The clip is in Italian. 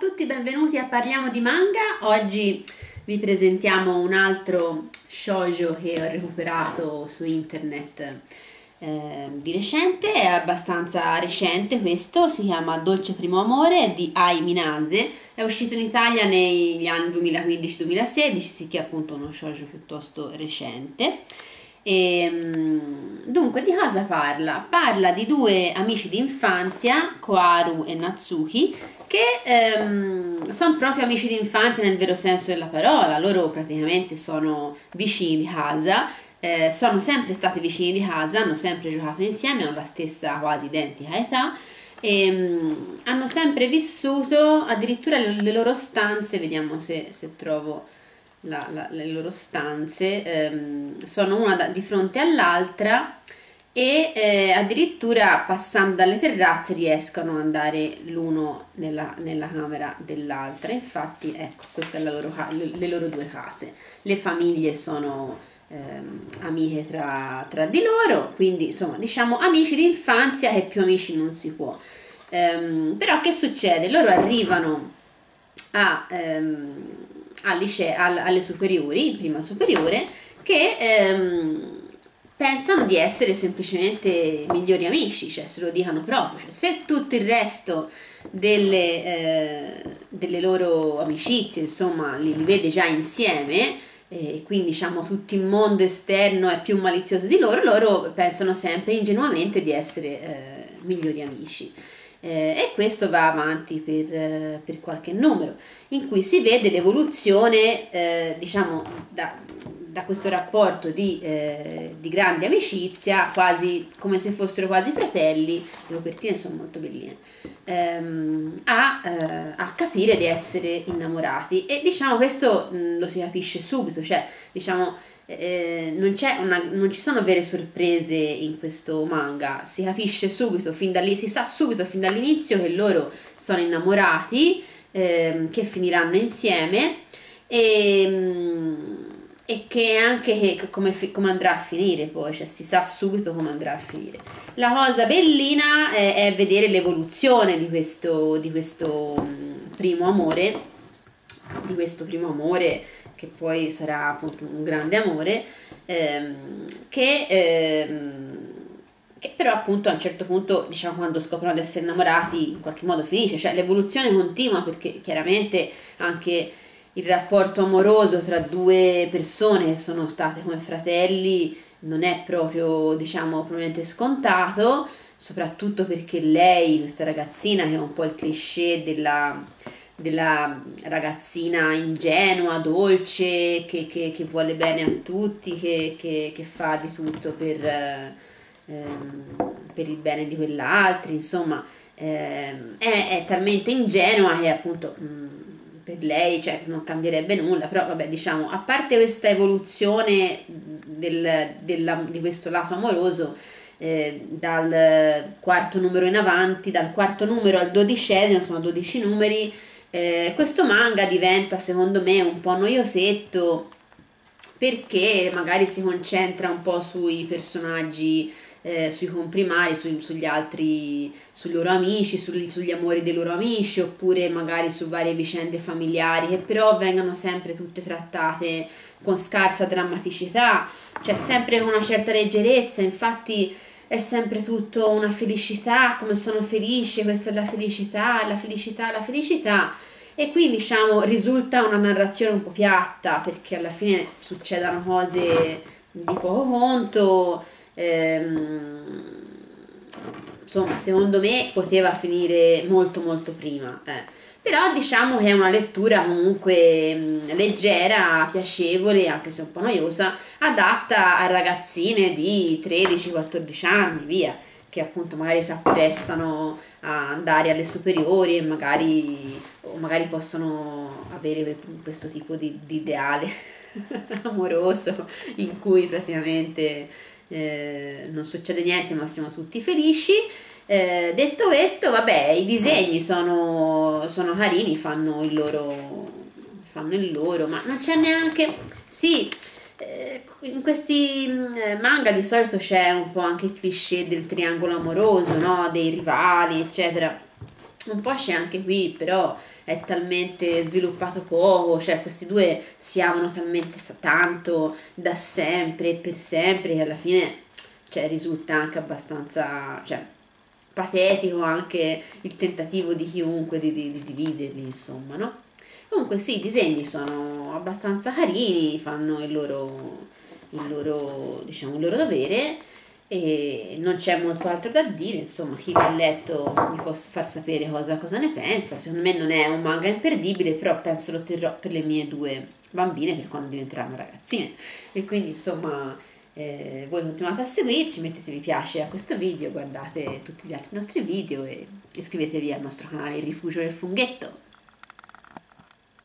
tutti, benvenuti a Parliamo di Manga. Oggi vi presentiamo un altro shoujo che ho recuperato su internet eh, di recente, è abbastanza recente questo, si chiama Dolce Primo Amore di Ai Minase, è uscito in Italia negli anni 2015-2016, sì che è appunto uno shoujo piuttosto recente. E, ehm, dunque, di cosa parla? Parla di due amici di infanzia, Koharu e Natsuki, che ehm, sono proprio amici di infanzia nel vero senso della parola. Loro praticamente sono vicini di casa, eh, sono sempre stati vicini di casa, hanno sempre giocato insieme, hanno la stessa quasi identica età e ehm, hanno sempre vissuto addirittura le, le loro stanze, vediamo se, se trovo la, la, le loro stanze ehm, sono una da, di fronte all'altra e eh, addirittura passando dalle terrazze riescono ad andare l'uno nella, nella camera dell'altra. Infatti, ecco, queste sono loro, le, loro due case. Le famiglie sono ehm, amiche tra, tra, di loro, quindi insomma, diciamo amici di infanzia che più amici non si può. Ehm, però che succede? Loro arrivano a ehm, al liceo, al, alle superiori, prima superiore, che ehm, pensano di essere semplicemente migliori amici, cioè se lo dicano proprio. Cioè, se tutto il resto delle, eh, delle loro amicizie, insomma, li, li vede già insieme, e eh, quindi diciamo tutto il mondo esterno è più malizioso di loro, loro pensano sempre ingenuamente di essere eh, migliori amici eh, e questo va avanti per, eh, per, qualche numero, in cui si vede l'evoluzione, eh, diciamo, da, da, questo rapporto di, eh, di, grande amicizia, quasi come se fossero quasi fratelli, le copertine sono molto belline, ehm, a, eh, a, capire di essere innamorati. E diciamo questo mh, lo si capisce subito, cioè diciamo eh, non, una, non, ci sono vere sorprese in questo manga, si capisce subito, fin si sa subito fin dall'inizio che loro sono innamorati, eh, che finiranno insieme e, mm, e che anche che, come, come, andrà a finire poi, cioè si sa subito come andrà a finire. La cosa bellina è, è vedere l'evoluzione di questo, di questo mm, primo amore, di questo primo amore che poi sarà appunto un grande amore, ehm, che, ehm, che, però appunto a un certo punto, diciamo quando scoprono di essere innamorati, in qualche modo finisce, cioè l'evoluzione continua perché chiaramente anche il rapporto amoroso tra due persone che sono state come fratelli non è proprio, diciamo, probabilmente scontato, soprattutto perché lei, questa ragazzina che è un po' il cliché della della ragazzina ingenua, dolce, che, che, che vuole bene a tutti, che, che fa di tutto per, eh, per, il bene di quell'altro, insomma, eh, è, è, talmente ingenua che appunto mh, mm, per lei cioè, non cambierebbe nulla, però vabbè diciamo, a parte questa evoluzione del, della, di questo lato amoroso, eh, dal quarto numero in avanti, dal quarto numero al dodicesimo, sono 12 numeri, eh, questo manga diventa secondo me un po' noiosetto perché magari si concentra un po' sui personaggi, eh, sui comprimari, sui, sugli altri, sui loro amici, sugli, sugli amori dei loro amici, oppure magari su varie vicende familiari che però vengono sempre tutte trattate con scarsa drammaticità, cioè sempre con una certa leggerezza, infatti è sempre tutto una felicità, come sono felice, questa è la felicità, la felicità, la felicità. E qui diciamo risulta una narrazione un po' piatta perché alla fine succedono cose di poco conto. Ehm, insomma, secondo me poteva finire molto molto prima. Eh però diciamo che è una lettura comunque mm, leggera, piacevole, anche se un po' noiosa, adatta a ragazzine di 13-14 anni, via, che appunto magari si apprestano a andare alle superiori e magari, o magari possono avere questo tipo di, di ideale amoroso in cui praticamente eh, non succede niente ma siamo tutti felici eh, detto questo, vabbè, i disegni sono, sono carini, fanno il loro, fanno il loro, ma non c'è neanche... Sì, eh, in questi eh, manga di solito c'è un po' anche il cliché del triangolo amoroso, no? Dei rivali, eccetera. Un po' c'è anche qui, però è talmente sviluppato poco, cioè questi due si amano talmente tanto da sempre e per sempre che alla fine cioè, risulta anche abbastanza cioè, patetico anche il tentativo di chiunque di, di, di dividerli, insomma, no? Comunque sì, i disegni sono abbastanza carini, fanno il loro, il loro, diciamo, il loro dovere e non c'è molto altro da dire, insomma chi l'ha letto mi può far sapere cosa, cosa, ne pensa, secondo me non è un manga imperdibile, però penso lo terrò per le mie due bambine per quando diventeranno ragazzine e quindi insomma eh, voi continuate a seguirci, mettete mi piace a questo video, guardate tutti gli altri nostri video e iscrivetevi al nostro canale Il Rifugio del Funghetto.